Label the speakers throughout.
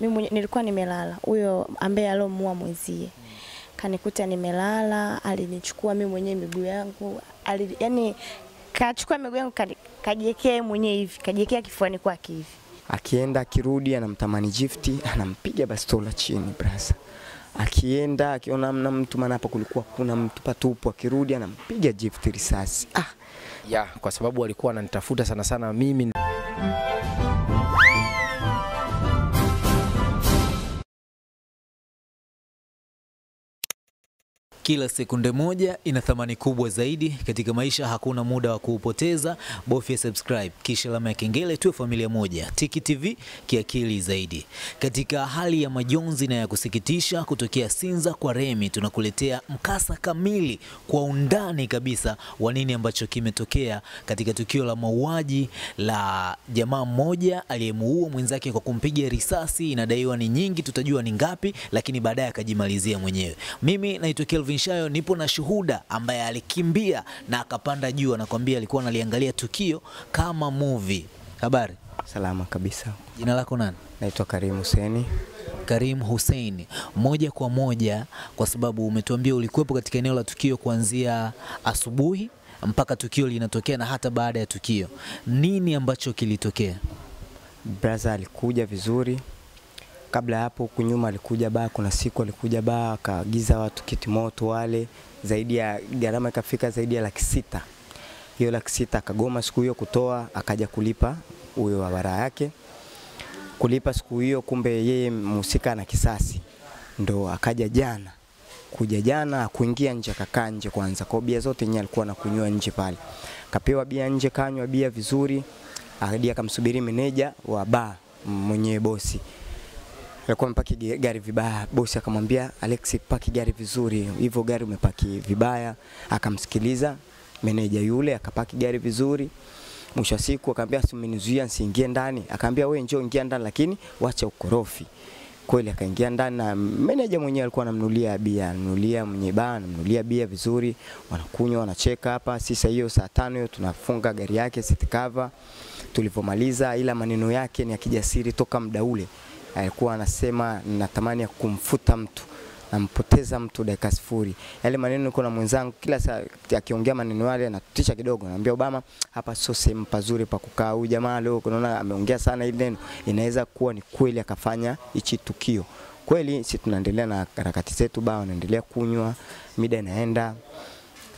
Speaker 1: mimi nilikuwa nimelala, huyo ambaye alomua mwenzie kanikuta nimelala, alinichukua mimi mwenyewe miguu yangu, ali, yani kachukua miguu yangu kajiwekea yeye mwenyewe hivi, kajiwekea kifuani kwake hivi.
Speaker 2: Akienda akirudi, anamtamani Jifti, anampiga bastola chini brasa. Akienda akiona amna mtu, maana hapo kulikuwa kuna mtu patupu, akirudi anampiga Jifti risasi. Ah,
Speaker 3: ya kwa sababu walikuwa wananitafuta sana sana mimi
Speaker 4: Kila sekunde moja ina thamani kubwa zaidi katika maisha. Hakuna muda wa kuupoteza, bofya subscribe kisha alama ya kengele, tuwe familia moja. Tiki TV kiakili zaidi. Katika hali ya majonzi na ya kusikitisha kutokea Sinza kwa Remi, tunakuletea mkasa kamili kwa undani kabisa wa nini ambacho kimetokea katika tukio la mauaji la jamaa mmoja aliyemuua mwenzake kwa kumpiga risasi. Inadaiwa ni nyingi, tutajua ni ngapi, lakini baadaye akajimalizia mwenyewe. Mimi naitwa Kelvin Shayo, nipo na shuhuda ambaye alikimbia na akapanda juu, anakwambia alikuwa analiangalia tukio kama movie. Habari,
Speaker 2: salama kabisa.
Speaker 4: jina lako nani?
Speaker 2: Naitwa Karim Huseni.
Speaker 4: Karim Hussein, moja kwa moja, kwa sababu umetuambia ulikuwepo katika eneo la tukio kuanzia asubuhi mpaka tukio linatokea na hata baada ya tukio, nini ambacho kilitokea?
Speaker 2: Braza alikuja vizuri. Kabla ya hapo huku nyuma alikuja baa, kuna siku alikuja baa akaagiza watu kitimoto wale, zaidi ya gharama ikafika zaidi ya laki sita. Hiyo laki sita akagoma siku hiyo kutoa, akaja kulipa huyo wa bara yake. Kulipa siku hiyo, kumbe yeye mhusika na kisasi, ndo akaja jana. Kuja jana kuingia nje, akakaa nje kwanza, kwa bia zote yeye alikuwa anakunywa nje pale, kapewa bia nje, kanywa bia vizuri, hadi akamsubiri meneja wa baa mwenyewe bosi alikuwa amepaki gari vibaya. Bosi akamwambia Alex, paki gari vizuri, hivyo gari umepaki vibaya. Akamsikiliza meneja yule, akapaki gari vizuri. Mwisho wa siku akamwambia, simenizuia nsiingie ndani? Akamwambia wewe njoo ingia ndani, lakini wacha ukorofi. Kweli akaingia ndani na meneja mwenyewe alikuwa anamnulia bia, anamnulia mwenye baa, anamnulia bia vizuri, wanakunywa wanacheka hapa. Sisa hiyo saa tano hiyo tunafunga gari yake City cover. Tulivyomaliza, ila maneno yake ni ya kijasiri toka muda ule alikuwa anasema natamani ya kumfuta mtu nampoteza mtu dakika sifuri. Yale maneno niko na mwenzangu kila saa akiongea maneno yale anatutisha kidogo, naambia Obama, hapa sio sehemu pazuri pa kukaa. Huyu jamaa leo unaona ameongea sana hili neno, inaweza kuwa ni kweli akafanya hichi tukio. Kweli si tunaendelea na harakati zetu, baa wanaendelea kunywa, mida inaenda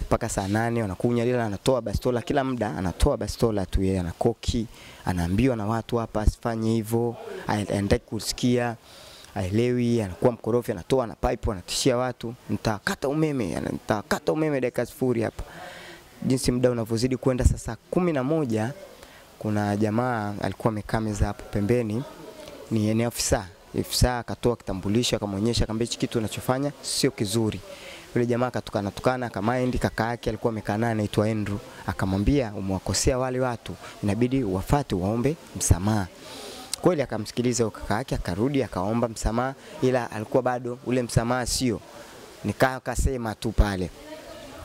Speaker 2: mpaka saa nane wanakunywa, lila, anatoa bastola kila muda, anatoa bastola tu, yeye anakoki, anaambiwa na watu hapa asifanye hivyo, anataki kusikia, aelewi, anakuwa mkorofi, anatoa na pipe, anatishia watu, nitakata umeme, nitakata umeme dakika sifuri hapa. Jinsi muda unavyozidi kwenda, sasa kumi na moja kuna jamaa alikuwa amekaa meza hapo pembeni, ni ni afisa afisa akatoa kitambulisho akamwonyesha, akamwambia hichi kitu unachofanya sio kizuri. Yule jamaa akatukana tukana, akamaindi kaka yake alikuwa amekaa naye anaitwa Andrew, akamwambia umewakosea wale watu, inabidi uwafate waombe msamaha. Kweli akamsikiliza kaka yake, akarudi akaomba msamaha, ila alikuwa bado ule msamaha sio, nikaa akasema tu pale.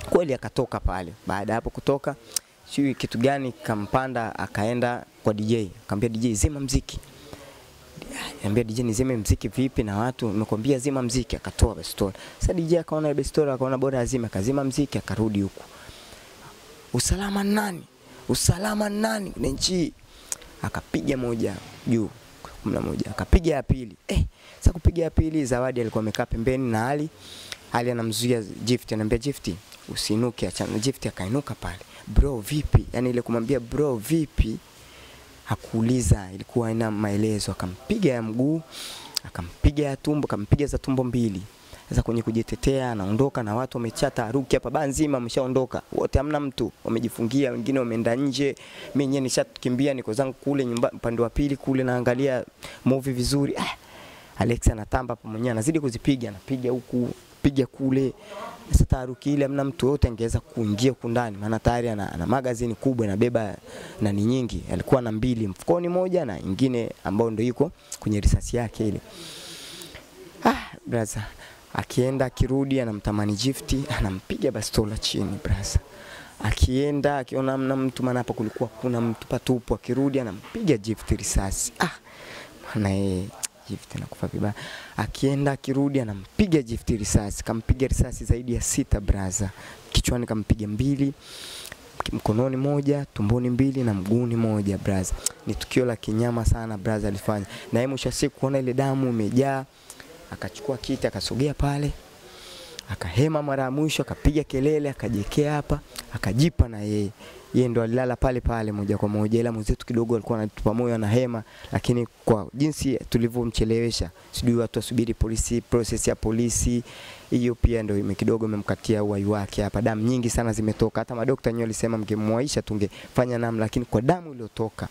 Speaker 2: Kweli akatoka pale. Baada hapo kutoka, sijui kitu gani kampanda, akaenda kwa DJ, akamwambia DJ zima mziki Niambia DJ nizime mziki vipi na watu nimekwambia zima mziki akatoa bastola. Sasa DJ akaona bestola, akaona bora azime akazima mziki akarudi huku. Usalama nani? Usalama nani? Ni nchi. Akapiga moja juu kumi moja akapiga ya pili. Eh, sasa kupiga ya pili Zawadi alikuwa amekaa pembeni na Ali. Ali anamzuia Gift anamwambia Gift usinuke achana. Gift akainuka pale. Bro vipi? Yani ile kumwambia bro vipi? Hakuuliza, ilikuwa ina maelezo. Akampiga ya mguu, akampiga ya tumbo, akampiga za tumbo mbili. Sasa kwenye kujitetea anaondoka na watu wamechata taharuki hapa, baa nzima ameshaondoka wote, hamna mtu, wamejifungia, wengine wameenda nje. Mimi yenyewe nishakimbia, niko zangu kule nyumba upande wa pili kule, naangalia movie vizuri. Ah, Alex anatamba hapo mwenyewe, anazidi kuzipiga, anapiga huku piga kule. Sasa taharuki ile, amna mtu yote angeweza kuingia huku ndani, maana tayari ana, ana magazini kubwa inabeba nani nyingi. Alikuwa na mbili mfukoni, moja na ingine ambayo ndio iko kwenye risasi yake ile. Ah, brother akienda akirudi, anamtamani Gift anampiga bastola chini brother. Akienda akiona amna mtu, maana hapa kulikuwa kuna mtu patupu, akirudi anampiga Gift risasi. Ah, maana yeye Gift anakufa vibaya. Akienda akirudi anampiga Gift risasi, kampiga risasi zaidi ya sita braza. Kichwani kampiga mbili, mkononi moja, tumboni mbili na mguuni moja braza. Ni tukio la kinyama sana braza alifanya. Na yeye mwisho siku kuona ile damu imejaa, akachukua kiti akasogea pale akahema mara ya mwisho, akapiga kelele, akajekea hapa, akajipa na yeye yeye ndo alilala pale pale moja kwa moja, ila mwenzetu kidogo alikuwa anatupa moyo na hema, lakini kwa jinsi tulivyomchelewesha, sijui watu wasubiri polisi, process ya polisi hiyo pia ndo ime kidogo imemkatia uhai wake hapa. Damu nyingi sana zimetoka, hata madokta wenyewe walisema mngemwaisha tungefanya namna, lakini kwa damu iliyotoka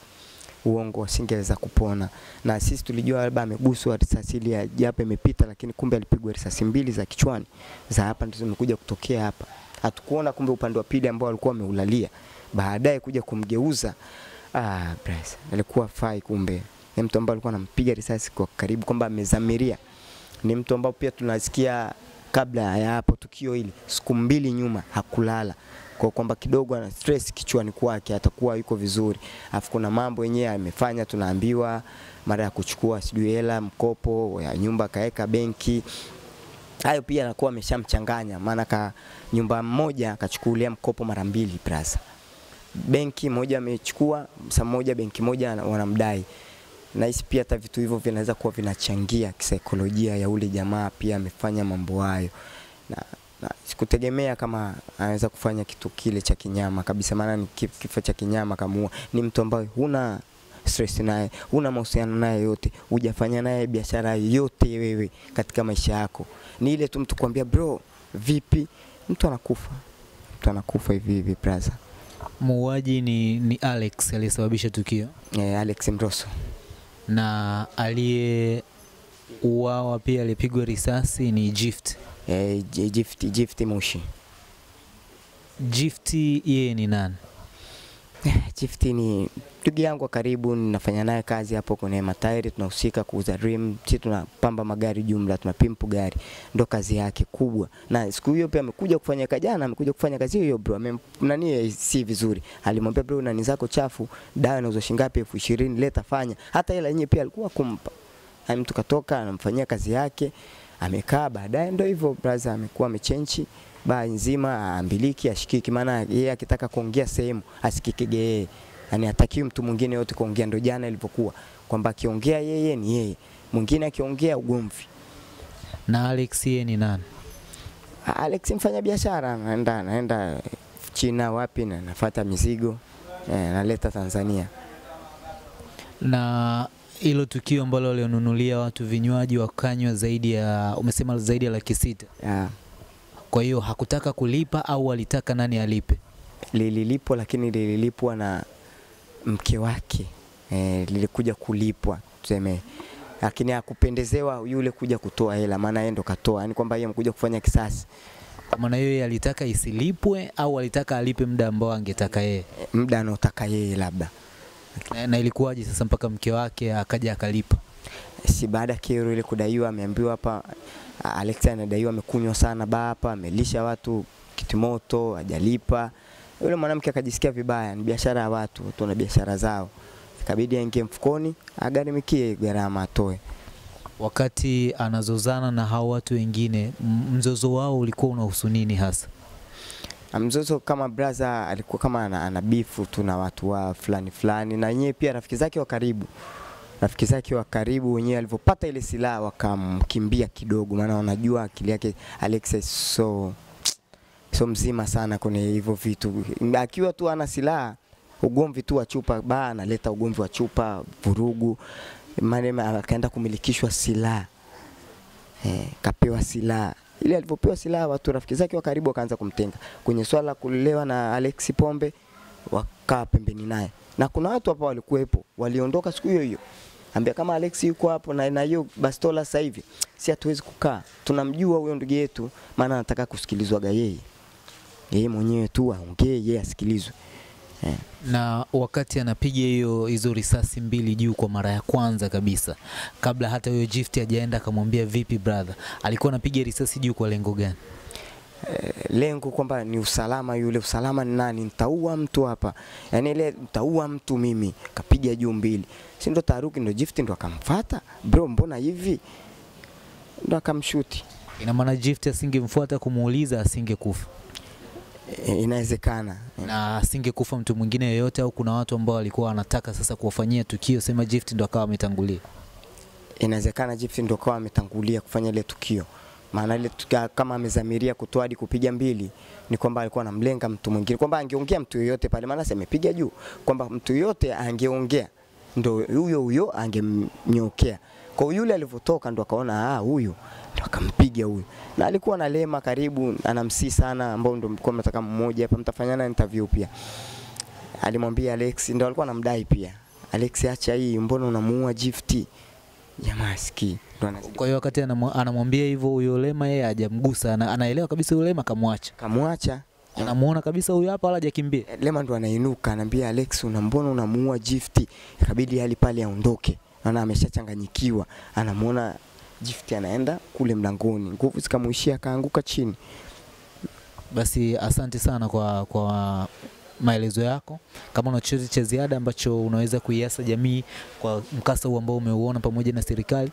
Speaker 2: uongo asingeweza kupona, na sisi tulijua labda ameguswa risasi ile japo imepita, lakini kumbe alipigwa risasi mbili za kichwani. Za hapa ndizo zimekuja kutokea hapa. Hatukuona kumbe upande wa pili ambao alikuwa ameulalia, baadaye kuja kumgeuza. Ah, Bryce alikuwa fai, kumbe ni mtu ambaye alikuwa anampiga risasi kwa karibu, kwamba amezamiria. Ni mtu ambao pia tunasikia kabla ya hapo tukio hili, siku mbili nyuma hakulala kwa kwamba kidogo ana stress kichwani kwake, atakuwa yuko vizuri. Afu kuna mambo yenyewe amefanya, tunaambiwa mara ya kuchukua sijui hela mkopo ya nyumba kaeka benki, hayo pia anakuwa ameshamchanganya, maana ka nyumba moja akachukulia mkopo mara mbili plus benki moja amechukua saa moja, benki moja wanamdai wanamdai. Nahisi pia hata vitu hivyo vinaweza kuwa vinachangia kisaikolojia ya ule jamaa, pia amefanya mambo hayo na, na sikutegemea kama anaweza kufanya kitu kile cha kinyama kabisa, maana ni kifo cha kinyama kamua. Ni mtu ambaye huna stress naye, huna mahusiano naye yote, hujafanya naye biashara yote wewe katika maisha yako. Ni ile tu mtu kuambia bro, vipi, mtu anakufa, mtu anakufa hivi hivi brother.
Speaker 4: Muuaji ni, ni Alex aliyesababisha tukio
Speaker 2: Eh, Alex Mroso
Speaker 4: na aliyeuawa pia alipigwa risasi ni Gift.
Speaker 2: eh, J- Gift, Gift Mushi
Speaker 4: Gift yeye ni nani?
Speaker 2: Gift ni ndugu yangu wa karibu, ninafanya naye kazi hapo kwenye matairi, tunahusika kuuza rim, sisi tunapamba magari jumla, tunapimpu gari, ndo kazi yake kubwa. Na siku hiyo pia amekuja kufanya kazi, jana amekuja kufanya kazi hiyo bro, nani si vizuri, alimwambia bro, nani zako chafu, dawa inauzwa shilingi ngapi? elfu ishirini, leta fanya. Hata hela yenyewe pia alikuwa kumpa. Yaani mtu katoka anamfanyia kazi yake, amekaa baadaye, ndo hivyo brother, amekuwa amechenchi baa nzima aambiliki ashikiki, maana yeye akitaka kuongea sehemu asikikige yeye, yani hatakiwi mtu mwingine yote kuongea. Ndo jana ilivyokuwa kwamba akiongea yeye ni yeye, mwingine akiongea ugomvi.
Speaker 4: Na Alex yeye ni nani?
Speaker 2: Alex mfanya biashara, anaenda anaenda China wapi na nafuata mizigo eh, naleta Tanzania.
Speaker 4: Na hilo tukio ambalo walionunulia watu vinywaji wakanywa zaidi ya umesema zaidi ya laki sita.
Speaker 2: Ya,
Speaker 4: Kwa hiyo hakutaka kulipa au alitaka nani alipe?
Speaker 2: lililipwa lakini lililipwa na mke wake e, lilikuja kulipwa tuseme, lakini hakupendezewa yule kuja kutoa hela, maana yeye ndo katoa, yani kwamba yeye amekuja kufanya kisasi.
Speaker 4: Kwa maana hiyo yeye alitaka isilipwe au alitaka alipe muda ambao angetaka yeye?
Speaker 2: Eh, muda anaotaka yeye labda
Speaker 4: Na, na ilikuwaje sasa mpaka mke wake akaja akalipa?
Speaker 2: si baada ya kero ile kudaiwa, ameambiwa hapa Alex anadaiwa amekunywa sana baa hapa, amelisha watu kitimoto, ajalipa Yule mwanamke akajisikia vibaya, ni biashara ya watu, watu wana biashara zao, ikabidi aingie mfukoni agarimikie gharama atoe.
Speaker 4: Wakati anazozana na hao watu wengine, mzozo wao ulikuwa unahusu nini hasa?
Speaker 2: Mzozo kama brother alikuwa kama ana, ana bifu tu na watu wa fulani fulani, na yeye pia rafiki zake wa karibu rafiki zake wa karibu wenyewe alivyopata ile silaha wakamkimbia kidogo, maana wanajua akili yake Alexis so so mzima sana kwenye hivyo vitu. Akiwa tu ana silaha, ugomvi tu wa chupa baa analeta ugomvi wa chupa, vurugu, maana akaenda kumilikishwa silaha. Eh, kapewa silaha. Ile alivyopewa silaha, watu rafiki zake wa karibu wakaanza kumtenga. Kwenye swala la kulelewa na Alex Pombe, wakaa pembeni naye, na kuna watu hapa walikuwepo, waliondoka siku hiyo hiyo ambia kama Alex yuko hapo na na hiyo bastola sasa hivi, si hatuwezi kukaa, tunamjua huyo ndugu yetu, maana anataka kusikilizwaga yeye yeye mwenyewe tu aongee, yeye asikilizwe Yeah.
Speaker 4: Na wakati anapiga hiyo hizo risasi mbili juu kwa mara ya kwanza kabisa, kabla hata huyo Gift hajaenda akamwambia vipi brother, alikuwa anapiga risasi juu kwa lengo gani?
Speaker 2: Eh, lengo kwamba ni usalama yule usalama ni nani? Nitaua mtu hapa. Yani ile nitaua mtu mimi. Kapiga juu mbili. Si ndo taharuki ndo Gift ndo akamfuata? Bro mbona hivi? Ndo akamshuti.
Speaker 4: Ina maana Gift asingemfuata kumuuliza asingekufa?
Speaker 2: E, inawezekana.
Speaker 4: Na asingekufa mtu mwingine yoyote, au kuna watu ambao walikuwa wanataka sasa kuwafanyia tukio, sema Gift ndo akawa ametangulia.
Speaker 2: inawezekana Gift ndo akawa ametangulia kufanya ile tukio maana ile kama amezamiria kutoa hadi kupiga mbili ni kwamba alikuwa anamlenga mtu mwingine. Kwamba angeongea mtu yoyote pale maana amepiga juu. Kwamba mtu yoyote angeongea ndo huyo huyo angemnyokea. Kwa yule alivyotoka ndo akaona ah huyu. Ndo akampiga huyu. Na alikuwa na Lema karibu anamsii sana ambao ndo mlikuwa mnataka mmoja hapa mtafanyana interview pia. Alimwambia Alex ndo alikuwa anamdai pia. Alex acha hii mbona unamuua Gift jamaa sikii
Speaker 4: Kwa hiyo wakati anamwambia hivyo huyo Lema, yeye hajamgusa, ana, anaelewa kabisa huyo Lema kamwacha,
Speaker 2: kamwacha.
Speaker 4: Anamuona kabisa huyu hapa, wala hajakimbia.
Speaker 2: Lema ndo anainuka anaambia Alex una mbona unamuua Gift ikabidi hali pale aondoke. Naona ameshachanganyikiwa. Anamuona Gift anaenda kule mlangoni. Nguvu zikamuishia akaanguka chini.
Speaker 4: Basi asante sana kwa, kwa maelezo yako. Kama una chochote cha ziada ambacho unaweza kuiasa jamii kwa mkasa huu ambao umeuona pamoja na serikali,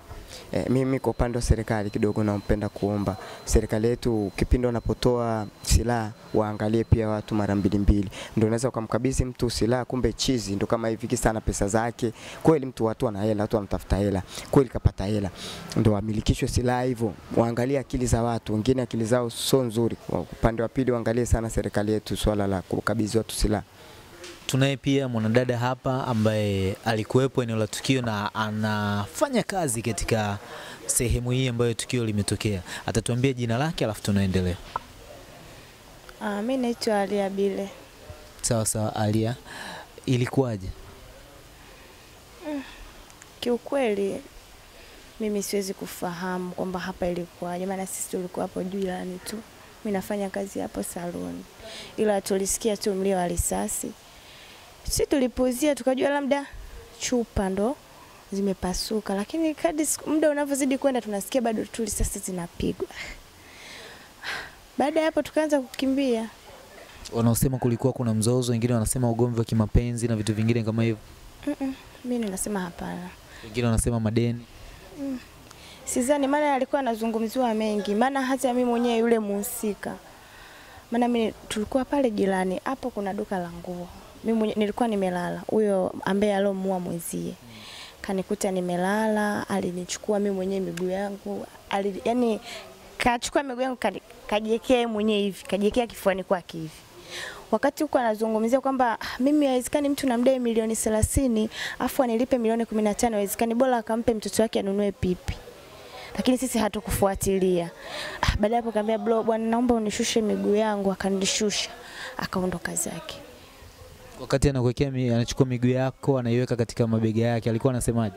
Speaker 2: E, mimi kwa upande wa serikali kidogo nampenda kuomba serikali yetu kipindi wanapotoa silaha waangalie pia watu mara mbili mbili. Ndio unaweza ukamkabidhi mtu silaha, kumbe chizi ndo kama hivi kisa na pesa zake. Kweli mtu watu ana hela, watu wanatafuta hela, kweli kapata hela, ndo amilikishwe silaha hivyo. Waangalie akili za watu, wengine akili zao sio nzuri. Upande wa pili, waangalie sana serikali yetu swala la kukabidhi watu silaha.
Speaker 4: tunaye pia mwanadada hapa ambaye alikuwepo eneo la tukio na anafanya kazi katika sehemu hii ambayo tukio limetokea. Atatuambia jina lake alafu tunaendelea.
Speaker 1: Ah, mi naitwa Alia Bile.
Speaker 4: Sawa sawa, Alia, ilikuwaje?
Speaker 1: Kiukweli mimi siwezi kufahamu kwamba hapa ilikuwaje, maana sisi tulikuwa hapo jirani tu. Mi nafanya kazi hapo saluni, ila tulisikia tu mlio wa risasi. Si tulipuzia tukajua labda chupa ndo zimepasuka, lakini kadri muda unavyozidi kwenda tunasikia bado tu risasi zinapigwa. Baada ya hapo tukaanza kukimbia.
Speaker 4: Wanaosema kulikuwa kuna mzozo, wengine wanasema ugomvi wa kimapenzi na vitu vingine kama hivyo,
Speaker 1: Mm-mm, mi ninasema hapana.
Speaker 4: wengine wanasema madeni.
Speaker 1: Sidhani, maana alikuwa anazungumziwa mengi, maana hata mimi mwenyewe yule muhusika, maana mimi tulikuwa pale jirani hapo, kuna duka la nguo, mimi nilikuwa nimelala, huyo ambaye alomua mwenzie. Kanikuta nimelala, alinichukua mimi mwenyewe miguu yangu, ali, yani kachukua miguu yangu kajiwekea mwenyewe hivi, kajiwekea kifuani kwake hivi. Wakati huko anazungumzia kwamba "Ah, mimi haiwezekani mtu namdai milioni 30 afu anilipe milioni 15, haiwezekani, bora akampe mtoto wake anunue pipi lakini sisi hatukufuatilia. Ah, baada hapo kaambia bro, bwana, naomba unishushe miguu yangu, akanishusha akaondoka zake.
Speaker 4: Wakati anakuwekea anachukua miguu yako anaiweka katika mabega yake, alikuwa anasemaje?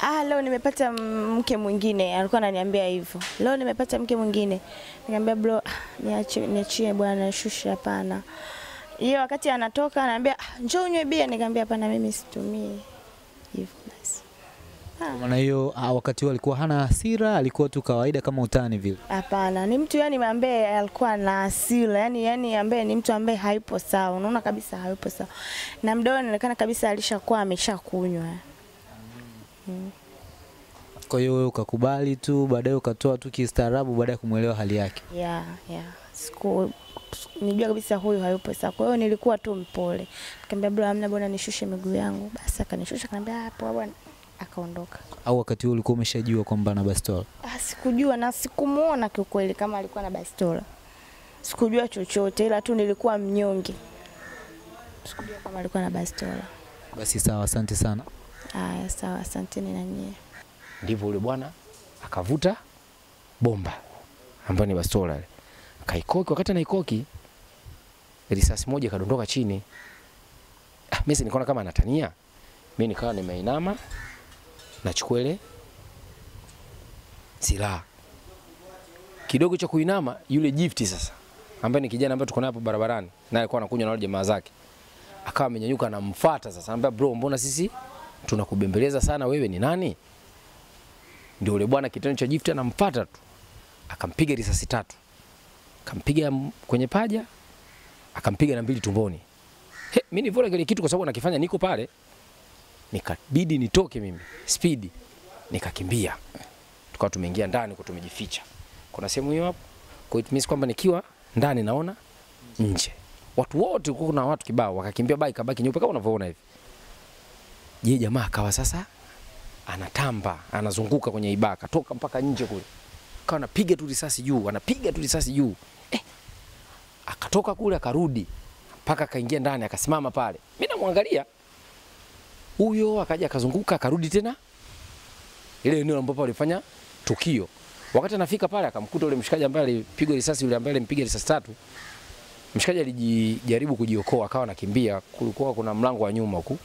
Speaker 1: Ah, leo nimepata mke mwingine, alikuwa ananiambia hivyo. Leo nimepata mke mwingine. Nikamwambia bro, ah, niache niachie bwana, shusha hapana. Hiyo wakati anatoka ananiambia "Ah, njoo unywe bia, nikamwambia hapana, mimi situmii. Hivyo
Speaker 4: maana hiyo ah, wakati huo alikuwa hana hasira, alikuwa tu kawaida kama utani vile.
Speaker 1: Hapana, ni mtu yani ambaye alikuwa na hasira, yani yani ambaye ni mtu ambaye hayupo sawa. Unaona kabisa hayupo sawa. Na mdomo inaonekana kabisa alishakuwa ameshakunywa.
Speaker 4: Kwa hiyo wewe ukakubali tu, baadaye ukatoa tu kistaarabu baada ya kumwelewa hali yake.
Speaker 1: Yeah, yeah. Siku nijua kabisa huyu hayupo sawa. Kwa hiyo nilikuwa tu mpole. Nikamwambia bro, amna bwana nishushe miguu yangu. Basi akanishusha, akaniambia hapo bwana. Akaondoka.
Speaker 4: Au wakati huo ulikuwa umeshajua kwamba ana bastola?
Speaker 1: Ah, sikujua na sikumuona kiukweli kama alikuwa na bastola. Sikujua chochote ila tu nilikuwa mnyonge. Sikujua kama alikuwa na bastola.
Speaker 4: Basi sawa, asante sana.
Speaker 1: Aya, sawa, asanteni na nyie.
Speaker 3: ndivyo yule bwana akavuta bomba ambayo ni bastola ile akaikoki. Wakati anaikoki risasi moja ikadondoka chini. Ah, mimi nikaona kama anatania, mimi nikawa nimeinama nachukua ile silaha kidogo cha kuinama, yule jifti sasa, ambaye ni kijana ambaye tuko naye hapo barabarani, naye alikuwa anakunywa na wale jamaa zake, akawa amenyanyuka anamfuata sasa, anambia bro, mbona sisi tunakubembeleza sana, wewe ni nani? Ndio yule bwana kitendo cha jifti anamfuata tu, akampiga risasi tatu. akampiga kwenye paja, akampiga na mbili tumboni. He, mimi nilivyona kile kitu kwa sababu nakifanya niko pale. Nikabidi nitoke mimi spidi, nikakimbia. Tukawa tumeingia ndani kwa tumejificha. Kuna sehemu hiyo hapo. Kwa it means kwamba nikiwa ndani naona nje. Watu wote kuna watu kibao wakakimbia bike kabaki nyeupe kama unavyoona hivi. Je, jamaa akawa sasa anatamba, anazunguka kwenye ibaka, toka mpaka nje kule. Akawa anapiga tu risasi juu, anapiga tu risasi juu. Eh. Akatoka kule akarudi mpaka akaingia ndani akasimama pale. Mimi namwangalia. Huyo akaja akazunguka akarudi tena ile eneo ambapo alifanya tukio. Wakati anafika pale akamkuta yule mshikaji ambaye alipigwa risasi, yule ambaye alimpiga risasi tatu. Mshikaji alijaribu kujiokoa, akawa anakimbia. Kulikuwa kuna mlango wa nyuma huku.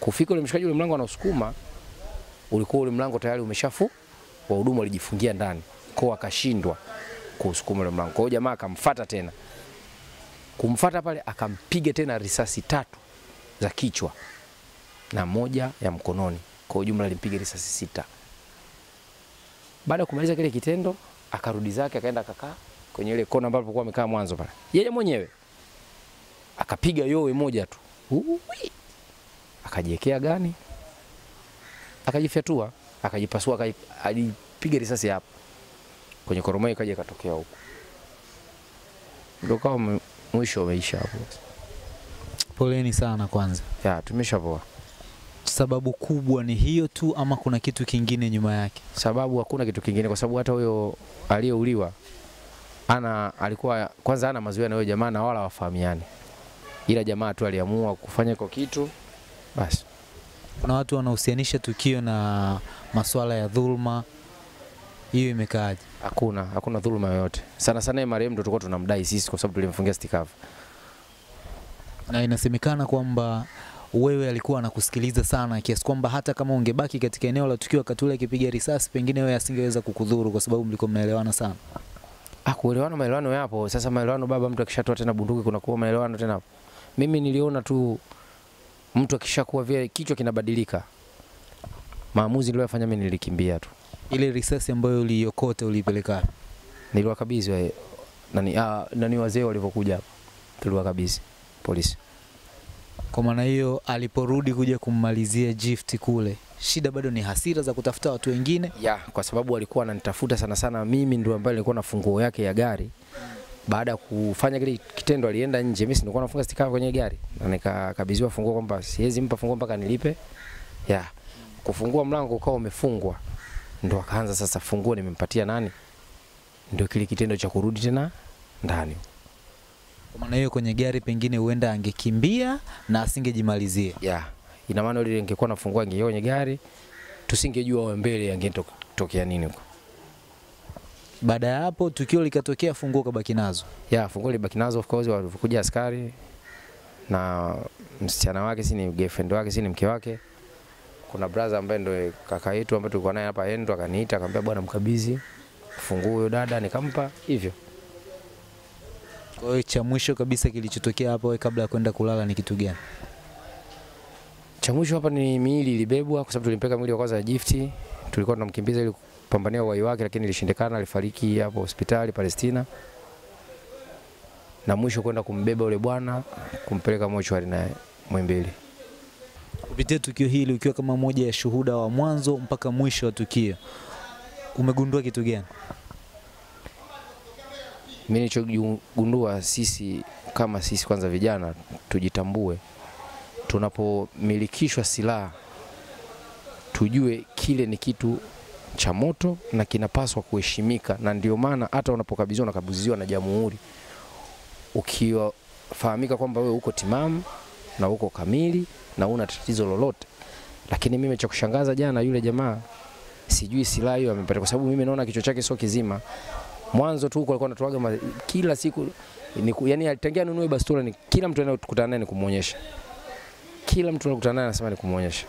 Speaker 3: Kufika yule mshikaji, yule mlango anausukuma, ulikuwa ule mlango tayari umeshafu, wahudumu walijifungia ndani, kwa akashindwa kusukuma ule mlango. Kwa jamaa akamfuata tena, kumfuata pale akampiga tena risasi tatu za kichwa na moja ya mkononi. Kwa ujumla alimpiga risasi sita. Baada ya kumaliza kile kitendo, akarudi zake akaenda akakaa kwenye ile kona ambapo alikuwa amekaa mwanzo pale. Yeye mwenyewe akapiga yowe moja tu. Akajiwekea gani? Akajifyatua, akajipasua, akaji- alipiga risasi hapa. Kwenye koromeo ikaja ikatokea huko. Ndio mwe- mwisho umeisha hapo.
Speaker 4: Poleni sana kwanza.
Speaker 3: Ya, tumeshapoa.
Speaker 4: Sababu kubwa ni hiyo tu ama kuna kitu kingine nyuma yake?
Speaker 3: sababu hakuna kitu kingine, kwa sababu hata huyo aliyeuliwa ana alikuwa kwanza ana mazoea na huyo jamaa na wala wafahamiani, ila jamaa tu aliamua kufanya kwa kitu basi.
Speaker 4: Kuna watu wanahusianisha tukio na masuala ya dhulma, hiyo imekaaje?
Speaker 3: Hakuna hakuna dhuluma yoyote. Sana sana yeye marehemu ndo tulikuwa tunamdai sisi, kwa sababu tulimfungia stikavu.
Speaker 4: Na inasemekana kwamba wewe alikuwa anakusikiliza sana kiasi kwamba hata kama ungebaki katika eneo la tukio wakati ule akipiga risasi, pengine wewe asingeweza kukudhuru kwa sababu mlikuwa mnaelewana sana.
Speaker 3: Ah, kuelewana, maelewano yapo. Sasa maelewano, baba, mtu akishatoa tena bunduki kunakuwa maelewano tena. Mimi niliona tu mtu akishakuwa vile kichwa kinabadilika. Maamuzi niliyofanya mimi nilikimbia tu.
Speaker 4: Ile risasi ambayo uliokota ulipeleka wapi?
Speaker 3: niliwakabidhi wa- nani, ah, nani wazee walivyokuja tuliwakabidhi polisi.
Speaker 4: Kwa maana hiyo aliporudi kuja kummalizia gift kule, shida bado ni hasira za kutafuta watu wengine.
Speaker 3: Ya, kwa sababu alikuwa wananitafuta sana sana, mimi ndio ambaye nilikuwa na funguo yake ya gari. Baada ya kufanya kile kitendo, alienda nje, mimi nilikuwa nafunga stika kwenye gari na nikakabidhiwa funguo kwamba siwezi mpa funguo mpaka nilipe. Ya, kufungua mlango ukawa umefungwa, ndo akaanza sasa, funguo nimempatia nani? Ndio kile kitendo cha kurudi tena ndani.
Speaker 4: Kwa maana hiyo kwenye gari pengine huenda angekimbia na asingejimalizia.
Speaker 3: ya ina maana ile ingekuwa nafungua ingeingia kwenye gari tusingejua wa mbele angetokea nini huko.
Speaker 4: Baada ya hapo tukio likatokea, funguo kabaki nazo.
Speaker 3: Ya funguo libaki nazo, of course walivyokuja askari na msichana wake, si ni girlfriend wake, si ni mke wake. Kuna brother ambaye ndo kaka yetu ambaye tulikuwa naye hapa yeye ndo akaniita akamwambia, bwana, mkabidhi funguo huyo dada, nikampa hivyo.
Speaker 4: Kwa hiyo cha mwisho kabisa kilichotokea hapo wewe kabla ya kwenda kulala ni kitu gani?
Speaker 3: Cha mwisho hapa ni miili ilibebwa, kwa sababu tulimpeka mwili wa kwanza ya Gift, tulikuwa tunamkimbiza ili kupambania uhai wake, lakini ilishindikana, alifariki hapo hospitali Palestina, na mwisho kwenda kumbeba ule bwana kumpeleka mochwari na Mwimbili.
Speaker 4: Kupitia tukio hili ukiwa kama moja ya shuhuda wa mwanzo mpaka mwisho wa tukio, umegundua kitu gani?
Speaker 3: Mimi nilichogundua sisi kama sisi kwanza vijana tujitambue, tunapomilikishwa silaha tujue kile ni kitu cha moto na kinapaswa kuheshimika, na ndio maana hata unapokabidhiwa unakabidhiwa na jamhuri, ukifahamika kwamba wewe uko timamu na uko kamili na una tatizo lolote. Lakini mimi cha kushangaza jana, yule jamaa sijui silaha hiyo amepata, kwa sababu mimi naona kichwa chake sio kizima mwanzo tu huko alikuwa anatoaga kila siku ni, yani alitangia nunue bastola ni kila mtu anayekutana naye ni kumuonyesha, kila mtu anayekutana naye anasema ni kumuonyesha.